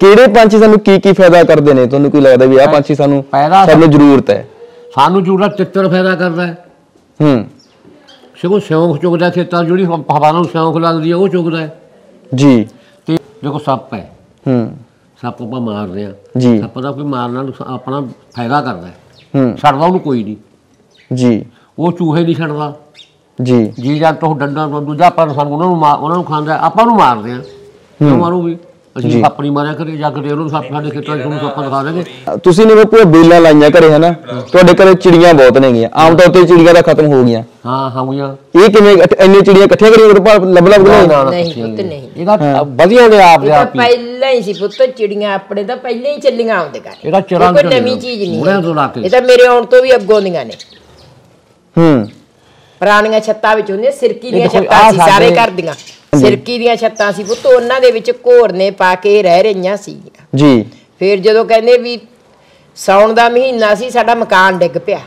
ਕਿਹੜੇ ਪੰਛੀ ਸਾਨੂੰ ਕੀ ਕੀ ਫਾਇਦਾ ਕਰਦੇ ਨੇ? ਤੁਹਾਨੂੰ ਕੀ ਲੱਗਦਾ ਵੀ ਆਹ ਪੰਛੀ ਸਾਨੂੰ ਫਾਇਦਾ ਸਾਨੂੰ ਜ਼ਰੂਰਤ ਹੈ। ਸਾਨੂੰ ਜੂੜਾ ਤਿੱਤਰ ਫਾਇਦਾ ਕਰਦਾ ਹੈ। ਹੂੰ। ਸਗੋਂ ਸਿਉਂਖ ਚੁਗਦਾ ਖੇਤਾਂ ਜਿਹੜੀ ਹਵਾ ਨੂੰ ਸਿਉਂਖ ਲੱਗਦੀ ਹੈ ਉਹ ਚੁਗਦਾ ਹੈ। ਜੀ। ਤੇ ਦੇਖੋ ਸੱਪ ਹੈ। ਹੂੰ। ਸੱਪ ਆਪਾਂ ਮਾਰਦੇ ਆ ਜੀ। ਸੱਪ ਦਾ ਕੋਈ ਮਾਰਨਾ ਨੁਕਸਾ- ਆਪਣਾ ਫਾਇਦਾ ਕਰਦਾ ਹੈ। ਹੂੰ। ਛੱਡਦਾ ਉਹਨੂੰ ਕੋਈ ਨਹੀਂ। ਜੀ। ਉਹ ਚੂਹੇ ਨਹੀਂ ਛੱਡਦਾ। ਜੀ। ਜੀ ਜਾਂ ਤੋਂ ਡੰਡਾ ਤੋਂ ਦੂਜਾ ਪਰ ਸਾਨੂੰ ਉਹਨਾਂ ਨੂੰ ਉਹਨਾਂ ਨੂੰ ਖਾਂਦਾ ਹੈ, ਆਪਾਂ ਨੂੰ ਮਾਰਦੇ ਆ ਕਿਉਂ ਮਾਰੂ ਵੀ ਜੀ। ਅਸੀਂ ਸੱਪ ਨਹੀਂ ਮਾਰਿਆ ਕਰੇ ਜਾ ਕੇ ਉਹਨੂੰ ਸੱਪ ਸਾਡੇ ਖੇਤਾਂ 'ਚ ਸੱਪ ਦਿਖਾ ਦੇਣਗੇ। ਤੁਸੀਂ ਨੇ ਬਾਪੂ ਬੇਲਾਂ ਲਾਈਆਂ ਘਰੇ ਹਨਾ? ਤੁਹਾਡੇ ਘਰੇ ਚਿੜੀਆਂ ਬਹੁਤ ਨੇਗੀਆਂ। ਆਮ ਤੌਰ ਤੇ ਚਿੜੀਆਂ ਤਾਂ ਖਤਮ ਹੋ ਗਈਆਂ। ਹਾਂ ਹਾਂ ਹੋਈਆਂ ਇਹ ਕਿਵੇਂ ਇੱਥੇ ਇੰਨੀਆਂ ਚਿੜੀਆਂ ਇਕੱਠੀਆਂ ਕਰੀਆਂ ਉਹਦੇ ਭਾਵ ਲੱਭ ਲੱਭ ਕੇ ਲਿਆਏ? ਨਹੀਂ ਪੁੱਤ ਨਹੀਂ। ਇਹਦਾ ਵਧੀਆ ਨੇ ਆਪ ਇਹ ਦੇ ਤਾਂ ਆਪ ਹੀ। ਪਹਿਲਾਂ ਹੀ ਸੀ ਪੁੱਤ ਚਿੜੀਆਂ ਆਪਣੇ ਤਾਂ ਪਹਿਲਾਂ ਹੀ ਚੱਲੀਆਂ ਆਉਂਦੇ ਘਰ। ਇਹਦਾ ਚਰਾਂ ਕੋਈ ਨਵੀਂ ਨੇ। ਚੀਜ਼ ਨਹੀਂ ਬੁੜਿਆਂ ਤੋਂ ਲਾ। ਕੇ। ਇਹ ਤਾਂ ਮੇਰੇ ਆਉਣ ਤੋਂ ਵੀ ਅੱਗੋਂ ਦੀਆਂ ਨੇ। ਹੂੰ। ਪੁਰਾਣੀਆਂ ਛੱਤਾਂ ਵਿੱਚ ਹੁੰਦੀਆਂ ਸਿਰਕੀ ਦੀਆਂ ਛੱਤਾਂ ਆਹ ਸੀ ਸਾਰੇ ਸਾਡੇ- ਘਰ ਦੀਆਂ। ਸਿਰਕੀ ਦੀਆਂ ਛੱਤਾਂ ਸੀ ਪੁੱਤ ਉਹਨਾਂ ਦੇ ਵਿੱਚ ਘੋਰਨੇ ਪਾ ਕੇ ਰਹਿ ਰਹੀਆਂ ਸੀ ਜੀ। ਫਿਰ ਜਦੋਂ ਕਹਿੰਦੇ ਵੀ ਸਾਉਣ ਦਾ ਮਹੀਨਾ ਸੀ ਸਾਡਾ ਮਕਾਨ ਡਿੱਗ ਪਿਆ।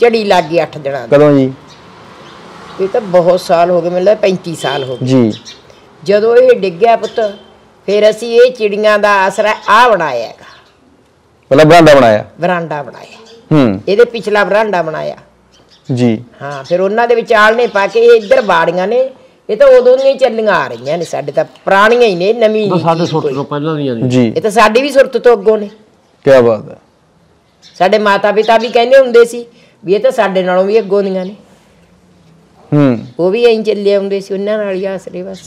ਝੜੀ ਲੱਗ ਗਈ 8 ਦਿਨਾਂ ਦੀ। ਕਦੋਂ ਜੀ? ਇਹ ਤਾਂ ਬਹੁਤ ਸਾਲ ਹੋ ਗਏ ਮੈਨੂੰ ਲੱਗਦਾ 35 ਸਾਲ ਹੋ ਗਏ। ਜੀ। ਜਦੋਂ ਇਹ ਡਿੱਗਿਆ ਪੁੱਤ ਫਿਰ ਅਸੀਂ ਇਹ ਚਿੜੀਆਂ ਦਾ ਆਸਰਾ ਆ ਬਣਾਇਆ ਹੈਗਾ। ਮਤਲਬ ਬਰਾਂਡਾ ਬਣਾਇਆ? ਵਰਾਂਡਾ ਬਣਾਇਆ। ਹੂੰ। ਇਹਦੇ ਪਿਛਲਾ ਵਰਾਂਡਾ ਬਣਾਇਆ। ਜੀ। ਹਾਂ ਫਿਰ ਉਹਨਾਂ ਦੇ ਵਿੱਚ ਆਲਣੇ ਪਾ ਕੇ ਇਹ ਇੱਧਰ ਬਾੜੀਆਂ ਨੇ ਇਹ ਤਾਂ ਉਦੋਂ ਦੀਆਂ ਹੀ ਚੱਲੀਆਂ ਆ ਰਹੀਆਂ ਨੇ ਸਾਡੇ ਤਾਂ ਪੁਰਾਣੀਆਂ ਹੀ ਨੇ ਨਵੀਂ ਉਹ ਨਹੀਂ ਸਾਡੇ ਕੋਈ। ਤੋਂ ਪਹਿਲਾਂ ਦੀਆਂ ਨੇ। ਜੀ। ਇਹ ਤਾਂ ਸਾਡੀ ਵੀ ਸੁਰਤ ਤੋਂ ਅੱਗੋਂ ਨੇ। ਕੀ ਬਾਤ ਹੈ। ਸਾਡੇ ਮਾਤਾ ਪਿਤਾ ਵੀ ਕਹਿੰਦੇ ਹੁੰਦੇ ਸੀ ਵੀ ਇਹ ਤਾਂ ਸਾਡੇ ਨਾਲੋਂ ਵੀ ਅੱਗੋਂ ਦੀਆਂ ਨੇ। ਹੂੰ। ਉਹ ਵੀ ਐਂ ਚੱਲੇ ਆਉਂਦੇ ਸੀ ਉਹਨਾਂ ਨਾਲ ਹੀ ਆਸਰੇ ਬਸ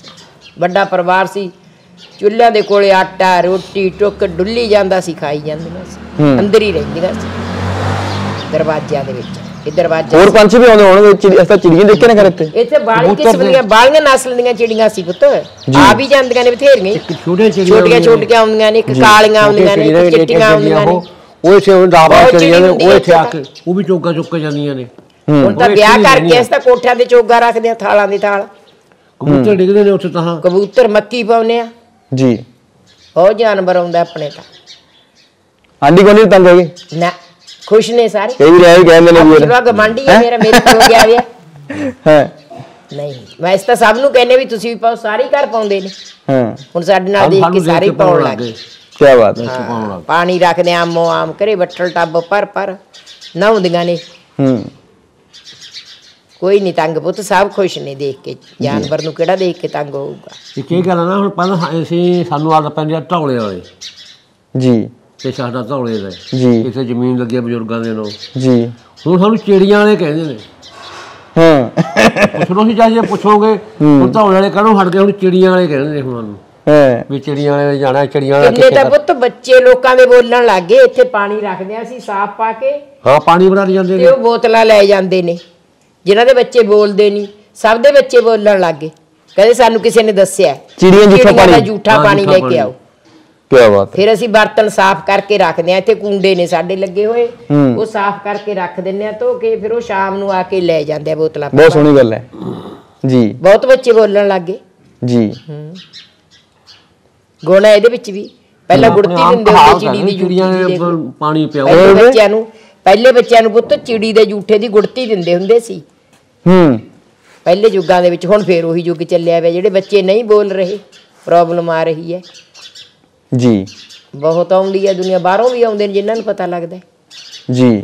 ਵੱਡਾ ਪਰਿਵਾਰ ਸੀ ਚੁੱਲ੍ਹਿਆਂ ਦੇ ਕੋਲੇ ਆਟਾ ਰੋਟੀ ਟੁੱਕ ਡੁੱਲੀ ਜਾਂਦਾ ਸੀ ਖਾਈ ਜਾਂਦੀਆਂ ਸੀ। ਅੰਦਰ ਹੀ ਰਹਿੰਦੀਆਂ ਸੀ ਦਰਵਾਜ਼ਿਆਂ ਦੇ ਵਿੱਚ। ਇਹ ਦਰਵਾਜ਼ਾ ਹੋਰ ਪੰਛੀ ਵੀ ਆਉਂਦੇ ਹੋਣਗੇ ਚਿੜੀ ਅਸਾਂ ਚਿੜੀਆਂ ਦੇਖੇ ਨਾ ਘਰ ਇੱਥੇ। ਇੱਥੇ ਬਾਲੀ ਕਿਸਮ ਦੀਆਂ ਬਾਲੀਆਂ ਨਸਲ ਦੀਆਂ ਚਿੜੀਆਂ ਸੀ ਪੁੱਤ। ਆ ਵੀ ਜਾਂਦੀਆਂ ਨੇ ਬਥੇਰੀਆਂ ਹੀ। ਇੱਕ ਛੋਟੇ ਚਿੜੀਆਂ ਛੋਟੀਆਂ ਛੋਟੀਆਂ ਆਉਂਦੀਆਂ ਨੇ ਇੱਕ ਕਾਲੀਆਂ ਆਉਂਦੀਆਂ ਨੇ ਇੱਕ ਚਿੱਟੀਆਂ ਆਉਂਦੀਆਂ ਨੇ। ਉਹ ਇੱਥੇ ਉਹ ਦਾਵਾ ਬਹੁਤ ਚੜੀਆਂ ਨੇ ਚਿੜੀ ਉਹ ਇੱਥੇ ਆ ਕੇ। ਉਹ ਵੀ ਚੋਗਾ ਚੁੱਕ ਕੇ ਜਾਂਦੀਆਂ ਨੇ। ਹੁਣ ਤਾਂ ਵਿਆਹ ਕਰਕੇ। ਇਸ ਤਾਂ ਕੋਠਿਆਂ ਦੇ ਚੋਗਾ ਰੱਖਦੇ ਆ ਥਾਲਾਂ ਦੇ ਥਾਲ। ਕਬੂਤਰ ਡਿੱਗਦੇ ਨੇ ਉੱਥੇ ਤਾਂ। ਕਬੂਤਰ ਮੱਕੀ ਪਾਉਨੇ ਆ। ਜੀ। ਉਹ ਜਾਨਵਰ ਆਉਂਦਾ ਆਪਣੇ ਤਾਂ। ਆਂਡੀ ਕੋਨੀ ਤੰਗ ਹੋ ਗਏ ਨਾ। ਖੁਸ਼ ਨੇ ਸਾਰੇ? ਕਈ ਵੀ ਰਹਿ ਗਏ ਮੈਨੇ ਵੀ ਜਿਹੜਾ ਗਮੰਡੀ ਹੈ? ਮੇਰਾ ਮੇਰੇ ਕੋਲ ਗਿਆ ਵਿਆ ਹਾਂ। ਨਹੀਂ ਮੈਂ ਇਸ ਤਾਂ ਸਭ ਨੂੰ ਕਹਿੰਨੇ ਵੀ ਤੁਸੀਂ ਵੀ ਪਾਓ ਸਾਰੇ ਘਰ ਪਾਉਂਦੇ ਨੇ। ਹਾਂ। ਹੁਣ ਸਾਡੇ ਨਾਲ ਦੇਖ ਕੇ ਸਾਰੇ ਪਾਉਣ ਲੱਗ ਗਏ। ਕੀ ਬਾਤ ਹੈ। ਪਾਣੀ ਰੱਖਦੇ ਆ ਆਮੋ ਆਮ ਕਰੇ ਬੱਠਲ ਟੱਬ ਪਰ ਪਰ ਨਹਾਉਂਦੀਆਂ ਨੇ। ਹੂੰ। ਕੋਈ ਨਹੀਂ ਤੰਗ ਪੁੱਤ ਸਭ ਖੁਸ਼ ਨੇ ਦੇਖ ਕੇ। ਜਾਨਵਰ ਨੂੰ ਕਿਹੜਾ ਦੇਖ ਕੇ ਤੰਗ ਹੋਊਗਾ? ਇਹ ਗੱਲ ਆ ਨਾ ਹੁਣ ਪਹਿਲਾਂ ਅਸੀਂ ਸਾਨੂੰ ਆਦਤ ਪੈਂਦੀ ਆ ਢੌਲੇ ਵਾਲੇ। ਜੀ। ਤੇ ਸਾਡਾ ਢੌਲੇ ਦਾ ਜੀ। ਕਿਸੇ ਜ਼ਮੀਨ ਲੱਗੀ ਆ ਬਜ਼ੁਰਗਾਂ ਦੇ ਨੂੰ ਜੀ। ਹੁਣ ਸਾਨੂੰ ਚਿੜੀਆਂ ਵਾਲੇ ਕਹਿੰਦੇ ਨੇ। ਹਾਂ। ਪੁੱਛਣੋ ਸੀ ਚਾਹੀਏ ਪੁੱਛੋਗੇ ਹੁਣ ਢੌਲੇ ਵਾਲੇ ਕਹਿਣੋਂ ਹਟ ਗਏ ਹੁਣ ਚਿੜੀਆਂ ਵਾਲੇ ਕਹਿੰਦੇ ਨੇ ਹੁਣ ਸਾਨੂੰ। ਹਾਂ। ਵੀ ਚਿੜੀਆਂ ਵਾਲੇ ਜਾਣਾ ਚਿੜੀਆਂ ਵਾਲੇ ਕਿੰਨੇ ਕਿੱਥੇ ਤਾਂ ਪੁੱਤ ਬੱਚੇ ਲੋਕਾਂ ਦੇ ਬੋਲਣ ਲੱਗ ਗਏ ਇੱਥੇ ਪਾਣੀ ਰੱਖਦੇ ਆ ਅਸੀਂ ਸਾਫ਼ ਪਾ ਕੇ। ਹਾਂ ਪਾਣੀ ਬਣਾ ਜਾਂਦੇ ਤੇ ਨੇ। ਉਹ ਬੋਤਲਾਂ ਲੈ ਜਾਂਦੇ ਨੇ। ਜਿਨ੍ਹਾਂ ਦੇ ਬੱਚੇ ਬੋਲਦੇ ਨਹੀਂ ਸਭ ਦੇ ਬੱਚੇ ਬੋਲਣ ਲੱਗ ਗਏ। ਕਹਿੰਦੇ ਸਾਨੂੰ ਕਿਸੇ ਨੇ ਦੱਸਿਆ। ਚਿੜੀਆਂ ਜੂਠਾ ਪਾਣੀ। ਜੂਠਾ ਪਾਣੀ ਲੈ। ਕੇ ਆਓ। ਕੀ ਬਾਤ ਹੈ। ਫਿਰ ਅਸੀਂ ਬਰਤਨ ਸਾਫ਼ ਕਰਕੇ ਰੱਖਦੇ ਆ ਇੱਥੇ ਕੁੰਡੇ ਨੇ ਸਾਡੇ ਲੱਗੇ ਹੋਏ। ਉਹ ਸਾਫ਼ ਕਰਕੇ ਰੱਖ ਦਿੰਨੇ ਆ ਧੋ ਕੇ ਫਿਰ ਉਹ ਸ਼ਾਮ ਨੂੰ ਆ ਕੇ ਲੈ ਜਾਂਦੇ ਆ ਬੋਤਲਾਂ ਬਹੁਤ ਸੋਹਣੀ ਗੱਲ ਹੈ। ਜੀ। ਬਹੁਤ ਬੱਚੇ ਬੋਲਣ ਲੱਗ ਜੀ। ਗੁਣ ਹੈ ਇਹਦੇ ਵਿੱਚ ਵੀ। ਪਹਿਲਾਂ ਗੁੜਤੀ ਦਿੰਦੇ ਹੁੰਦੇ ਚਿੜੀ ਦੀ ਚਿੜੀਆਂ ਨੇ ਪਾਣੀ ਪਿਆਓ ਬੱਚਿਆਂ ਨੂੰ ਪਹਿਲੇ ਬੱਚਿਆਂ ਨੂੰ ਪੁੱਤ ਚਿੜੀ ਦੇ ਜੂਠੇ ਦੀ ਗੁੜਤੀ ਦਿੰਦੇ ਹੁੰਦੇ ਸੀ। ਹੂੰ। ਪਹਿਲੇ ਯੁੱਗਾਂ ਦੇ ਵਿੱਚ ਹੁਣ ਫੇਰ ਉਹੀ ਯੁੱਗ ਚੱਲਿਆ ਪਿਆ ਜਿਹੜੇ ਬੱਚੇ ਨਹੀਂ ਬੋਲ ਰਹੇ ਪ੍ਰੋਬਲਮ ਆ ਰਹੀ ਹੈ। ਜੀ ਬਹੁਤ ਆਉਂਦੀ ਹੈ ਦੁਨੀਆ ਬਾਹਰੋਂ ਵੀ ਆਉਂਦੇ ਨੇ ਜਿਨ੍ਹਾਂ ਨੂੰ ਪਤਾ ਲੱਗਦਾ। ਜੀ